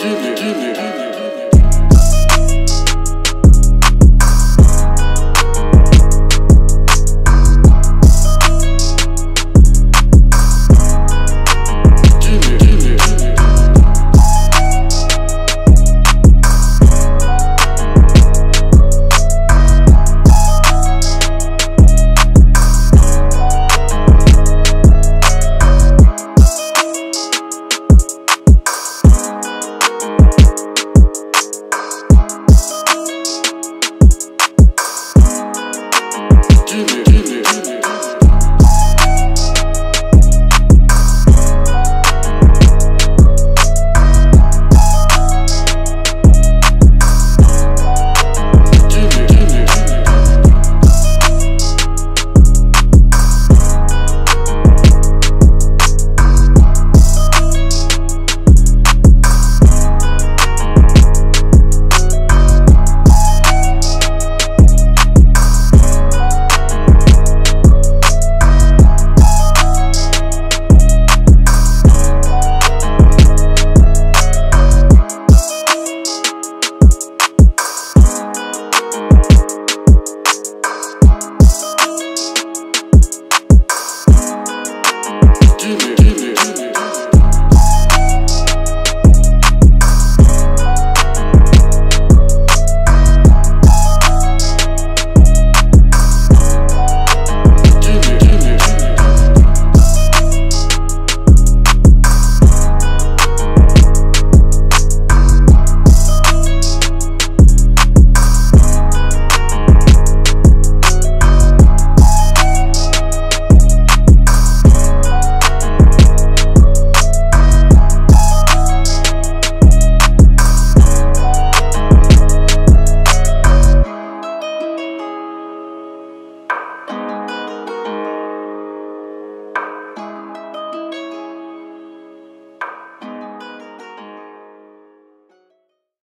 Junior, give Junior. it.